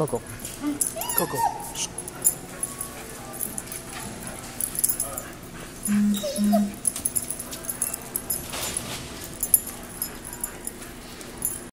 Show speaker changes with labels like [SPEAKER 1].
[SPEAKER 1] Coco. Coco. Shh.